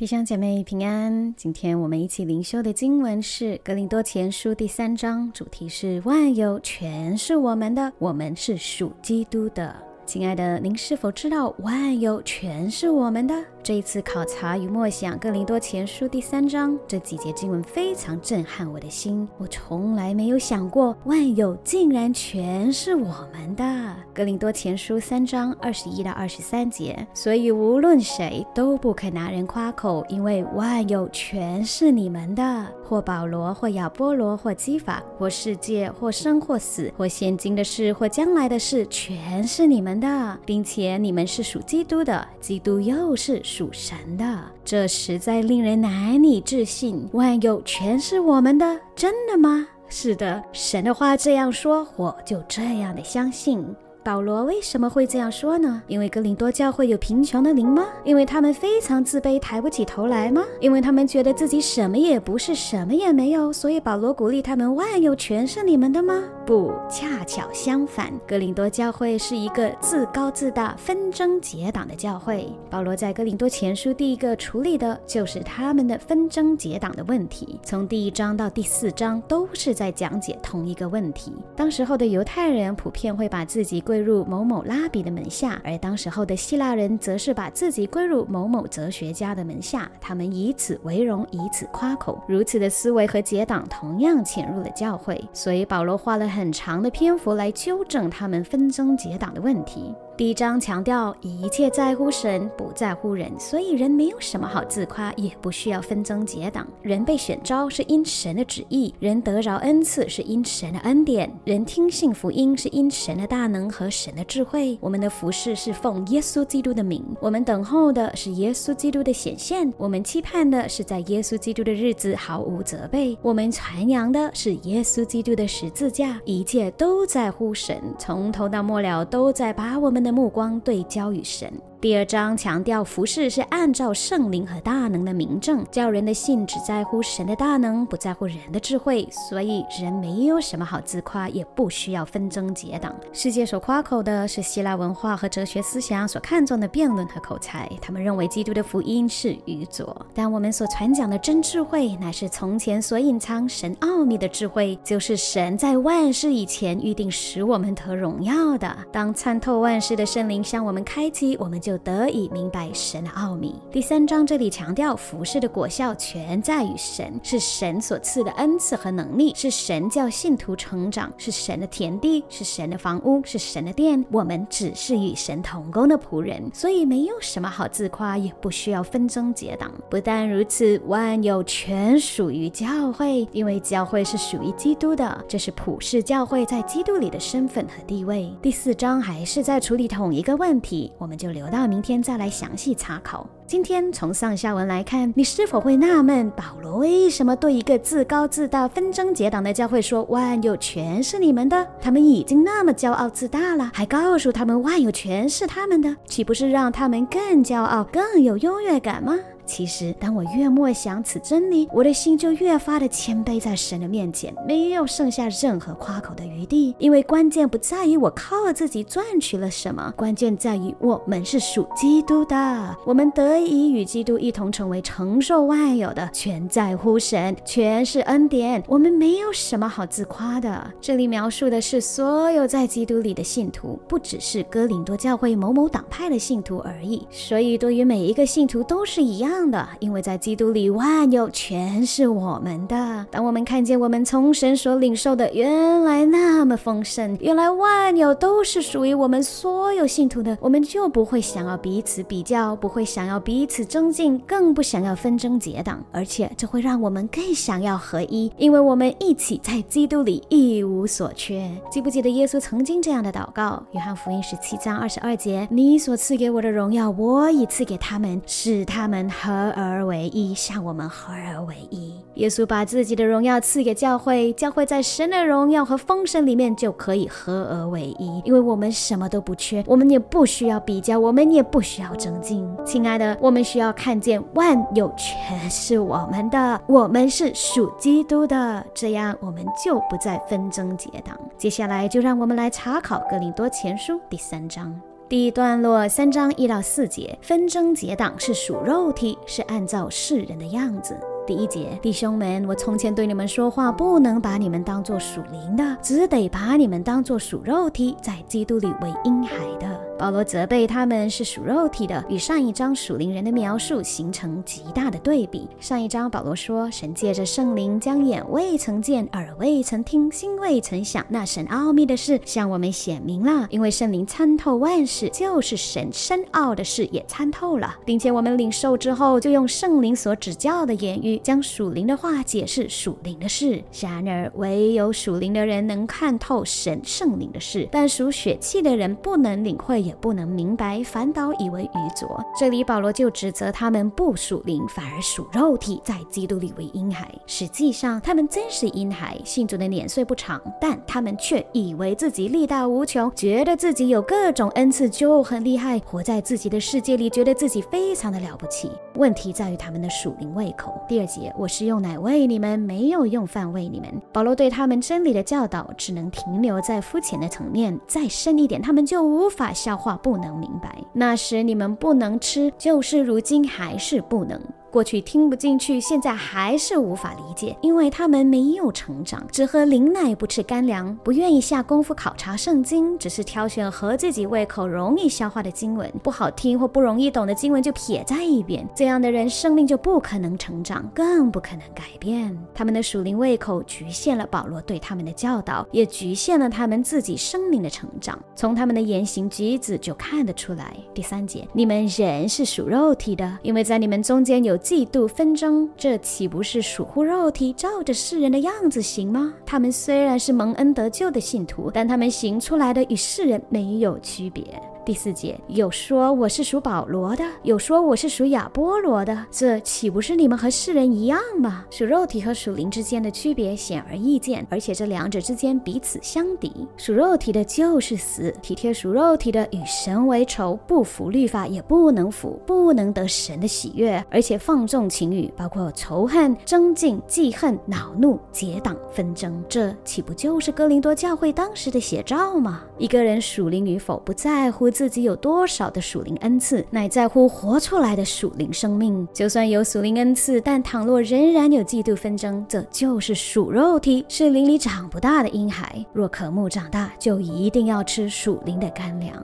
弟兄姐妹平安，今天我们一起灵修的经文是《格林多前书》第三章，主题是万有全是我们的，我们是属基督的。亲爱的，您是否知道万有全是我们的？这一次考察与默想《哥林多前书》第三章这几节经文非常震撼我的心。我从来没有想过万有竟然全是我们的。《哥林多前书》三章二十一到二十三节，所以无论谁都不可拿人夸口，因为万有全是你们的。或保罗，或亚波罗，或基法，或世界，或生或死，或现今的事，或将来的事，全是你们的，并且你们是属基督的，基督又是。属神的，这实在令人难以置信。万有全是我们的，真的吗？是的，神的话这样说，我就这样的相信。保罗为什么会这样说呢？因为格林多教会有贫穷的灵吗？因为他们非常自卑，抬不起头来吗？因为他们觉得自己什么也不是，什么也没有，所以保罗鼓励他们：万有全是你们的吗？不，恰巧相反，格林多教会是一个自高自大、纷争结党的教会。保罗在格林多前书第一个处理的就是他们的纷争结党的问题，从第一章到第四章都是在讲解同一个问题。当时候的犹太人普遍会把自己归入某某拉比的门下，而当时候的希腊人则是把自己归入某某哲学家的门下，他们以此为荣，以此夸口。如此的思维和结党同样潜入了教会，所以保罗花了很长的篇幅来纠正他们纷争结党的问题。第一章强调一切在乎神，不在乎人，所以人没有什么好自夸，也不需要纷争结党。人被选召是因神的旨意，人得饶恩赐是因神的恩典，人听信福音是因神的大能和神的智慧。我们的服饰是奉耶稣基督的名，我们等候的是耶稣基督的显现，我们期盼的是在耶稣基督的日子毫无责备，我们传扬的是耶稣基督的十字架。一切都在乎神，从头到末了都在把我们的。目光对焦于神。第二章强调服饰是按照圣灵和大能的明证，叫人的信只在乎神的大能，不在乎人的智慧。所以人没有什么好自夸，也不需要纷争结党。世界所夸口的是希腊文化和哲学思想所看重的辩论和口才，他们认为基督的福音是愚拙。但我们所传讲的真智慧，乃是从前所隐藏神奥秘的智慧，就是神在万事以前预定使我们得荣耀的。当参透万事的圣灵向我们开启，我们就。就得以明白神的奥秘。第三章这里强调服饰的果效全在于神，是神所赐的恩赐和能力，是神叫信徒成长，是神的田地，是神的房屋，是神的殿。我们只是与神同工的仆人，所以没有什么好自夸，也不需要纷争结党。不但如此，万有全属于教会，因为教会是属于基督的，这是普世教会在基督里的身份和地位。第四章还是在处理同一个问题，我们就留到。那明天再来详细查考。今天从上下文来看，你是否会纳闷保罗为什么对一个自高自大、纷争结党的教会说万有全是你们的？他们已经那么骄傲自大了，还告诉他们万有全是他们的，岂不是让他们更骄傲、更有优越感吗？其实，当我越默想此真理，我的心就越发的谦卑在神的面前，没有剩下任何夸口的余地。因为关键不在于我靠自己赚取了什么，关键在于我们是属基督的，我们得以与基督一同成为承受万有的，全在乎神，全是恩典。我们没有什么好自夸的。这里描述的是所有在基督里的信徒，不只是哥林多教会某某党派的信徒而已。所以，对于每一个信徒都是一样。的，因为在基督里万有全是我们的。当我们看见我们从神所领受的原来那么丰盛，原来万有都是属于我们所有信徒的，我们就不会想要彼此比较，不会想要彼此增进，更不想要纷争结党，而且这会让我们更想要合一，因为我们一起在基督里一无所缺。记不记得耶稣曾经这样的祷告？约翰福音十七章二十二节：你所赐给我的荣耀，我已赐给他们，使他们好。合而为一，像我们合而为一。耶稣把自己的荣耀赐给教会，教会在神的荣耀和丰盛里面就可以合而为一。因为我们什么都不缺，我们也不需要比较，我们也不需要争竞。亲爱的，我们需要看见万有全是我们的，我们是属基督的，这样我们就不再纷争结党。接下来就让我们来查考《格林多前书》第三章。第一段落三章一到四节，纷争结党是属肉体，是按照世人的样子。第一节，弟兄们，我从前对你们说话，不能把你们当作属灵的，只得把你们当作属肉体，在基督里为婴孩的。保罗责备他们是属肉体的，与上一章属灵人的描述形成极大的对比。上一章保罗说，神借着圣灵将眼未曾见、耳未曾听、心未曾想那神奥秘的事向我们显明了。因为圣灵参透万事，就是神深奥的事也参透了，并且我们领受之后，就用圣灵所指教的言语，将属灵的话解释属灵的事。然而，唯有属灵的人能看透神圣灵的事，但属血气的人不能领会。也不能明白，反倒以为愚拙。这里保罗就指责他们不属灵，反而属肉体，在基督里为婴孩。实际上，他们真是婴孩，信主的年岁不长，但他们却以为自己力大无穷，觉得自己有各种恩赐就很厉害，活在自己的世界里，觉得自己非常的了不起。问题在于他们的属灵胃口。第二节，我是用奶喂你们，没有用饭喂你们。保罗对他们真理的教导，只能停留在肤浅的层面，再深一点，他们就无法消。话不能明白，那时你们不能吃，就是如今还是不能。过去听不进去，现在还是无法理解，因为他们没有成长，只喝灵奶不吃干粮，不愿意下功夫考察圣经，只是挑选合自己胃口、容易消化的经文，不好听或不容易懂的经文就撇在一边。这样的人生命就不可能成长，更不可能改变。他们的属灵胃口局限了保罗对他们的教导，也局限了他们自己生命的成长。从他们的言行举止就看得出来。第三节，你们人是属肉体的，因为在你们中间有。嫉妒纷争，这岂不是属乎肉体，照着世人的样子行吗？他们虽然是蒙恩得救的信徒，但他们行出来的与世人没有区别。第四节有说我是属保罗的，有说我是属亚波罗的，这岂不是你们和世人一样吗？属肉体和属灵之间的区别显而易见，而且这两者之间彼此相敌。属肉体的就是死，体贴属肉体的与神为仇，不服律法也不能服，不能得神的喜悦，而且放纵情欲，包括仇恨、争竞、记恨、恼怒、结党纷争，这岂不就是哥林多教会当时的写照吗？一个人属灵与否，不在乎。自己有多少的属灵恩赐，乃在乎活出来的属灵生命。就算有属灵恩赐，但倘若仍然有嫉妒纷争，这就是属肉体，是灵里长不大的婴孩。若渴慕长大，就一定要吃属灵的干粮。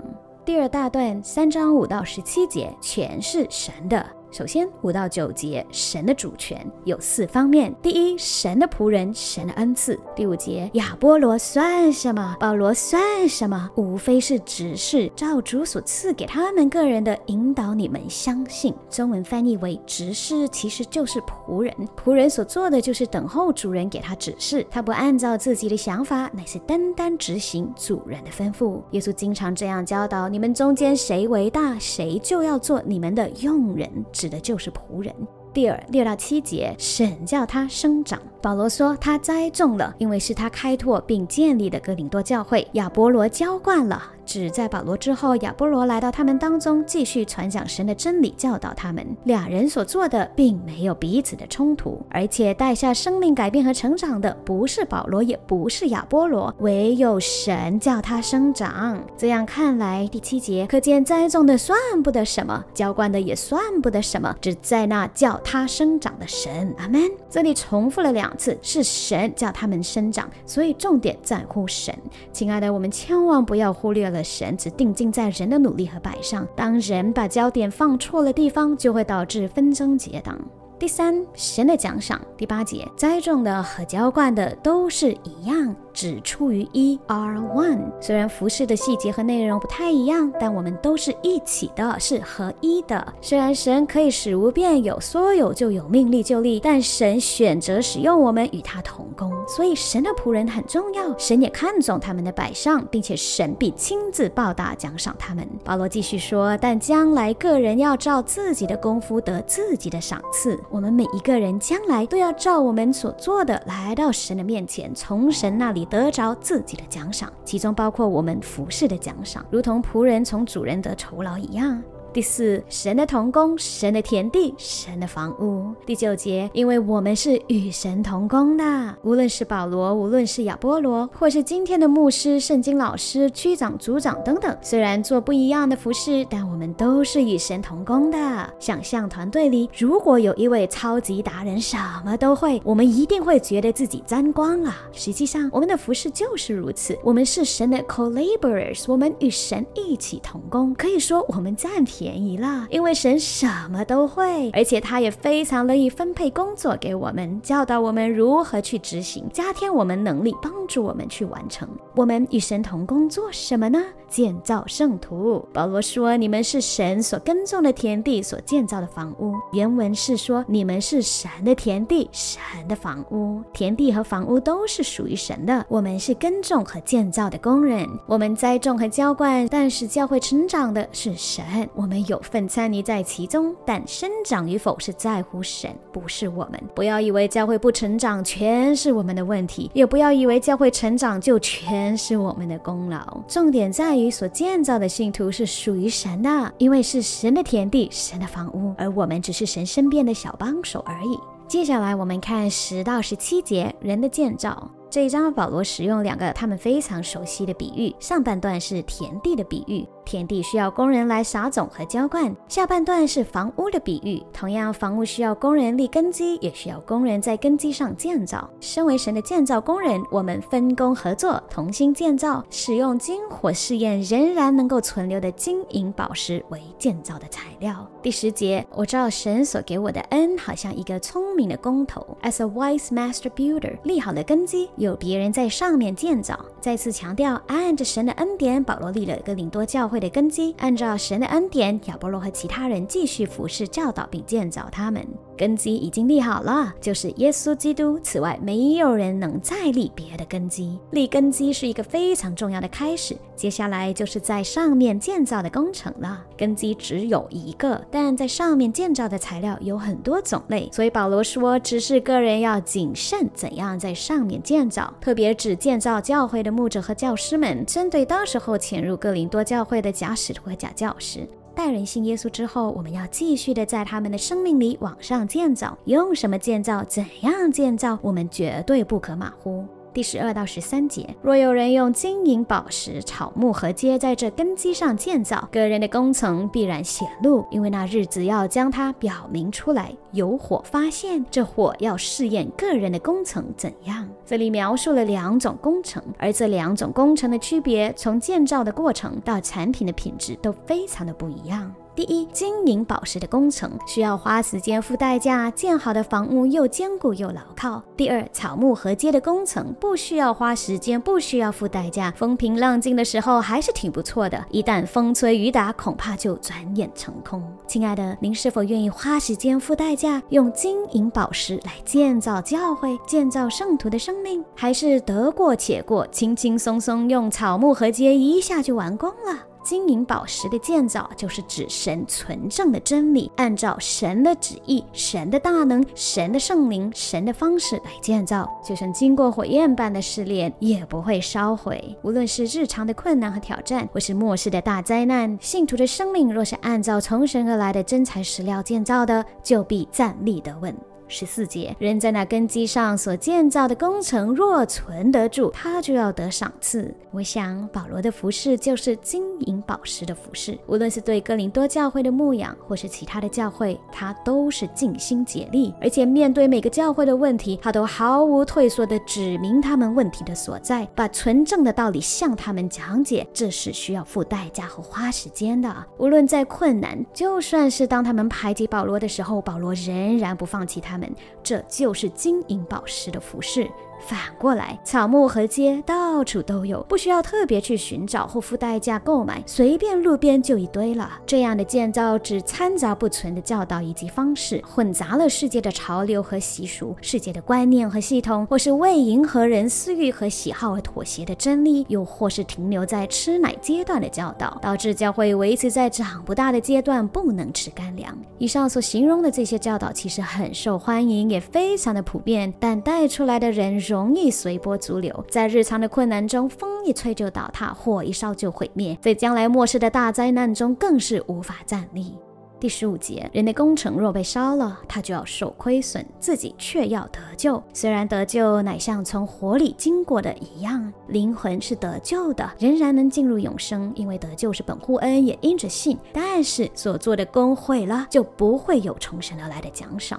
第二大段三章五到十七节，全是神的。首先，五到九节，神的主权有四方面：第一，神的仆人，神的恩赐；第五节，亚波罗算什么？保罗算什么？无非是执事，照主所赐给他们个人的引导，你们相信。中文翻译为执事，其实就是仆人。仆人所做的就是等候主人给他指示，他不按照自己的想法，乃是单单执行主人的吩咐。耶稣经常这样教导：你们中间谁为大，谁就要做你们的用人。指的就是仆人。第二六到七节，神叫他生长。保罗说他栽种了，因为是他开拓并建立的哥林多教会。亚波罗浇灌了。只在保罗之后，亚波罗来到他们当中，继续传讲神的真理，教导他们。俩人所做的并没有彼此的冲突，而且带下生命改变和成长的不是保罗，也不是亚波罗，唯有神叫他生长。这样看来，第七节可见栽种的算不得什么，浇灌的也算不得什么，只在那叫他生长的神。阿门。这里重复了两次，是神叫他们生长，所以重点在乎神。亲爱的，我们千万不要忽略了。神只定睛在人的努力和摆上，当人把焦点放错了地方，就会导致纷争结党。第三，神的奖赏。第八节，栽种的和浇灌的都是一样。只出于一 R one，虽然服饰的细节和内容不太一样，但我们都是一起的，是合一的。虽然神可以使无变有，说有就有，命立就立，但神选择使用我们与他同工，所以神的仆人很重要。神也看重他们的摆上，并且神必亲自报答奖赏他们。保罗继续说：“但将来个人要照自己的功夫得自己的赏赐。我们每一个人将来都要照我们所做的来到神的面前，从神那里。”得着自己的奖赏，其中包括我们服侍的奖赏，如同仆人从主人的酬劳一样。第四，神的同工，神的田地，神的房屋。第九节，因为我们是与神同工的，无论是保罗，无论是亚波罗，或是今天的牧师、圣经老师、区长、组长等等，虽然做不一样的服饰，但我们都是与神同工的。想象团队里如果有一位超级达人，什么都会，我们一定会觉得自己沾光了。实际上，我们的服饰就是如此，我们是神的 collaborators，我们与神一起同工，可以说我们暂停便宜了，因为神什么都会，而且他也非常乐意分配工作给我们，教导我们如何去执行，加添我们能力，帮助我们去完成。我们与神同工做什么呢？建造圣徒。保罗说：“你们是神所耕种的田地，所建造的房屋。”原文是说：“你们是神的田地，神的房屋。田地和房屋都是属于神的，我们是耕种和建造的工人。我们栽种和浇灌，但是教会成长的是神。我们有份参与在其中，但生长与否是在乎神，不是我们。不要以为教会不成长全是我们的问题，也不要以为教会成长就全是我们的功劳。重点在于所建造的信徒是属于神的，因为是神的田地、神的房屋，而我们只是神身边的小帮手而已。接下来我们看十到十七节，人的建造。这一章保罗使用两个他们非常熟悉的比喻，上半段是田地的比喻。田地需要工人来撒种和浇灌。下半段是房屋的比喻，同样，房屋需要工人立根基，也需要工人在根基上建造。身为神的建造工人，我们分工合作，同心建造，使用金火试验仍然能够存留的金银宝石为建造的材料。第十节，我知道神所给我的恩，好像一个聪明的工头，as a wise master builder，立好了根基，有别人在上面建造。再次强调，按着神的恩典，保罗立了哥林多教会。的根基，按照神的恩典，亚波罗和其他人继续服侍、教导并建造他们。根基已经立好了，就是耶稣基督。此外，没有人能再立别的根基。立根基是一个非常重要的开始，接下来就是在上面建造的工程了。根基只有一个，但在上面建造的材料有很多种类，所以保罗说，只是个人要谨慎怎样在上面建造，特别指建造教会的牧者和教师们，针对当时候潜入哥林多教会的假使徒和假教师。待人信耶稣之后，我们要继续的在他们的生命里往上建造。用什么建造？怎样建造？我们绝对不可马虎。第十二到十三节，若有人用金银宝石、草木和接在这根基上建造，个人的工程必然显露，因为那日子要将它表明出来。有火发现，这火要试验个人的工程怎样。这里描述了两种工程，而这两种工程的区别，从建造的过程到产品的品质都非常的不一样。第一，金银宝石的工程需要花时间付代价，建好的房屋又坚固又牢靠。第二，草木合接的工程不需要花时间，不需要付代价，风平浪静的时候还是挺不错的。一旦风吹雨打，恐怕就转眼成空。亲爱的，您是否愿意花时间付代价，用金银宝石来建造教会、建造圣徒的生命，还是得过且过，轻轻松松用草木合接一下就完工了？金银宝石的建造，就是指神纯正的真理，按照神的旨意、神的大能、神的圣灵、神的方式来建造，就算经过火焰般的试炼，也不会烧毁。无论是日常的困难和挑战，或是末世的大灾难，信徒的生命若是按照从神而来的真材实料建造的，就必站立得稳。十四节，人在那根基上所建造的工程若存得住，他就要得赏赐。我想保罗的服饰就是金银宝石的服饰，无论是对哥林多教会的牧养，或是其他的教会，他都是尽心竭力，而且面对每个教会的问题，他都毫无退缩地指明他们问题的所在，把纯正的道理向他们讲解。这是需要付代价和花时间的。无论再困难，就算是当他们排挤保罗的时候，保罗仍然不放弃他。们，这就是金银宝石的服饰。反过来，草木和街到处都有，不需要特别去寻找或付代价购买，随便路边就一堆了。这样的建造只掺杂不纯的教导以及方式，混杂了世界的潮流和习俗、世界的观念和系统，或是为迎合人私欲和喜好而妥协的真理，又或是停留在吃奶阶段的教导，导致教会维持在长不大的阶段，不能吃干粮。以上所形容的这些教导其实很受欢迎，也非常的普遍，但带出来的人容。易随波逐流，在日常的困难中风一吹就倒塌，火一烧就毁灭，在将来末世的大灾难中更是无法站立。第十五节，人的工程若被烧了，他就要受亏损，自己却要得救。虽然得救乃像从火里经过的一样，灵魂是得救的，仍然能进入永生，因为得救是本乎恩，也因着信。但是所做的功毁了，就不会有从神而来的奖赏。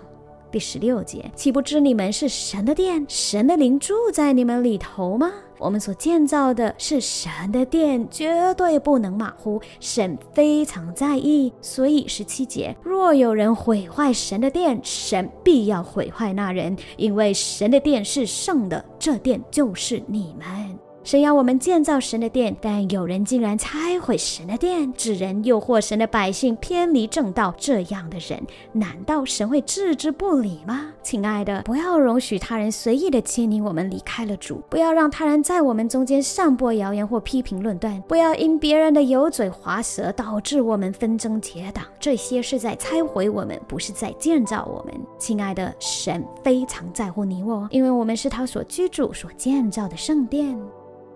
第十六节，岂不知你们是神的殿，神的灵住在你们里头吗？我们所建造的是神的殿，绝对不能马虎。神非常在意，所以十七节，若有人毁坏神的殿，神必要毁坏那人，因为神的殿是圣的，这殿就是你们。神要我们建造神的殿，但有人竟然拆毁神的殿，指人诱惑神的百姓偏离正道。这样的人，难道神会置之不理吗？亲爱的，不要容许他人随意的牵引我们离开了主，不要让他人在我们中间散播谣言或批评论断，不要因别人的油嘴滑舌导致我们纷争结党。这些是在拆毁我们，不是在建造我们。亲爱的，神非常在乎你我，因为我们是他所居住、所建造的圣殿。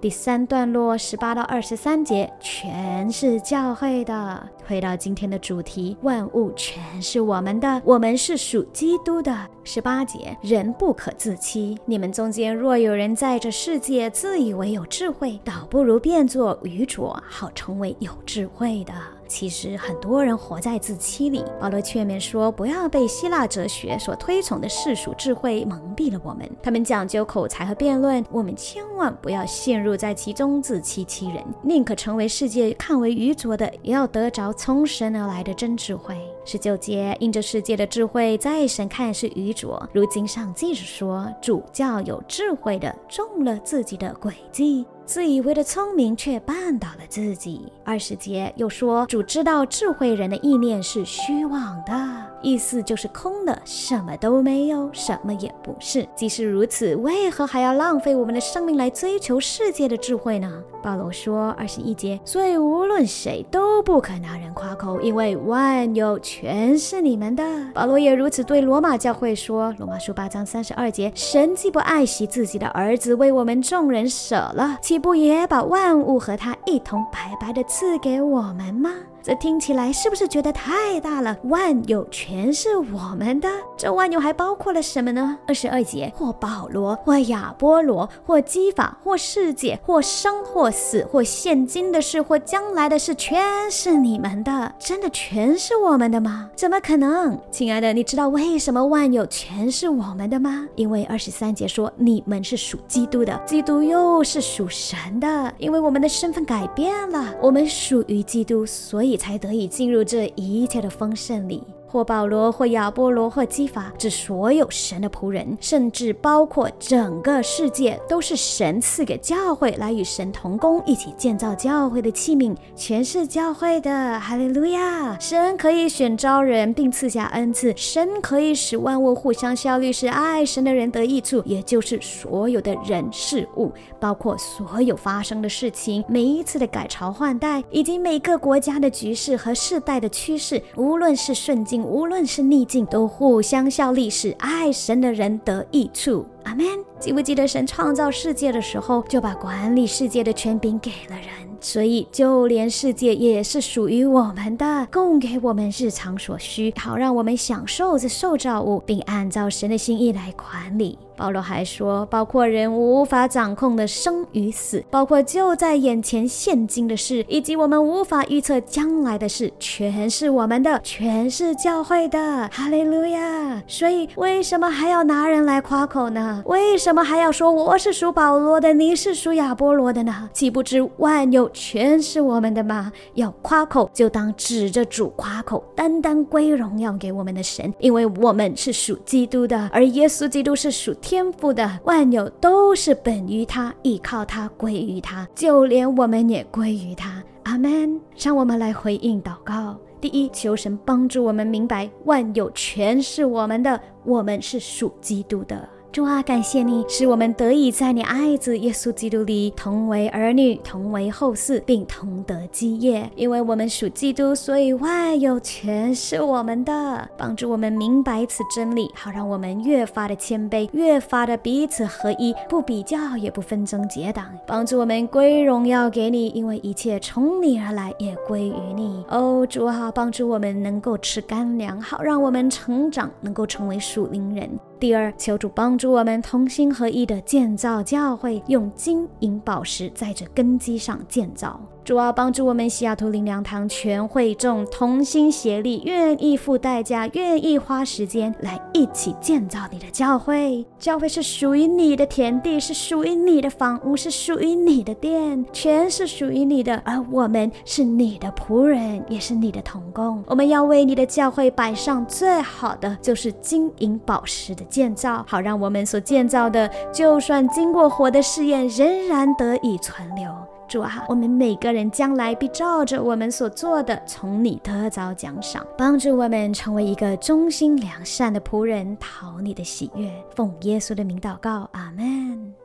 第三段落十八到二十三节全是教会的。回到今天的主题，万物全是我们的，我们是属基督的。十八节，人不可自欺。你们中间若有人在这世界自以为有智慧，倒不如变作愚拙，好成为有智慧的。其实很多人活在自欺里。保罗劝勉说，不要被希腊哲学所推崇的世俗智慧蒙蔽了我们。他们讲究口才和辩论，我们千万不要陷入在其中自欺欺人。宁可成为世界看为愚拙的，也要得着从神而来的真智慧。十九节，因着世界的智慧，再审看是愚拙。如经上记着说，主教有智慧的中了自己的诡计。自以为的聪明，却绊倒了自己。二十节又说，主知道智慧人的意念是虚妄的，意思就是空的，什么都没有，什么也不是。即使如此，为何还要浪费我们的生命来追求世界的智慧呢？保罗说，二十一节，所以无论谁都不可拿人夸口，因为万有全是你们的。保罗也如此对罗马教会说，罗马书八章三十二节，神既不爱惜自己的儿子，为我们众人舍了，岂不也把万物和他一同白白的赐给我们吗？这听起来是不是觉得太大了？万有全是我们的，这万有还包括了什么呢？二十二节，或保罗，或亚波罗，或基法，或世界，或生，或死，或现今的事，或将来的事，全是你们的。真的全是我们的吗？怎么可能？亲爱的，你知道为什么万有全是我们的吗？因为二十三节说你们是属基督的，基督又是属神的。因为我们的身份改变了，我们属于基督，所以。你才得以进入这一切的丰盛里。或保罗，或亚波罗，或基法，指所有神的仆人，甚至包括整个世界，都是神赐给教会来与神同工，一起建造教会的器皿，全是教会的。哈利路亚！神可以选召人，并赐下恩赐；神可以使万物互相效力，使爱神的人得益处，也就是所有的人事物，包括所有发生的事情，每一次的改朝换代，以及每个国家的局势和世代的趋势，无论是顺境。无论是逆境，都互相效力，使爱神的人得益处。阿门。记不记得神创造世界的时候，就把管理世界的权柄给了人？所以，就连世界也是属于我们的，供给我们日常所需，好让我们享受这受造物，并按照神的心意来管理。保罗还说，包括人无法掌控的生与死，包括就在眼前现今的事，以及我们无法预测将来的事，全是我们的，全是教会的。哈利路亚！所以，为什么还要拿人来夸口呢？为什么还要说我是属保罗的，你是属亚波罗的呢？岂不知万有全是我们的吗？要夸口，就当指着主夸口，单单归荣耀给我们的神，因为我们是属基督的，而耶稣基督是属。天天赋的万有都是本于他，依靠他，归于他，就连我们也归于他。阿门。让我们来回应祷告。第一，求神帮助我们明白，万有全是我们的，我们是属基督的。主啊，感谢你，使我们得以在你爱子耶稣基督里同为儿女，同为后嗣，并同得基业。因为我们属基督，所以万有全是我们的。帮助我们明白此真理，好让我们越发的谦卑，越发的彼此合一，不比较，也不纷争结党。帮助我们归荣耀给你，因为一切从你而来，也归于你。哦，主啊，帮助我们能够吃干粮，好让我们成长，能够成为属灵人。第二，求主帮助我们同心合意的建造教会，用金银宝石在这根基上建造。主要，帮助我们西雅图灵粮堂全会众同心协力，愿意付代价，愿意花时间来一起建造你的教会。教会是属于你的田地，是属于你的房屋，是属于你的殿，全是属于你的。而我们是你的仆人，也是你的童工。我们要为你的教会摆上最好的，就是金银宝石的建造，好让我们所建造的，就算经过火的试验，仍然得以存留。主啊，我们每个人将来必照着我们所做的，从你得着奖赏，帮助我们成为一个忠心良善的仆人，讨你的喜悦。奉耶稣的名祷告，阿门。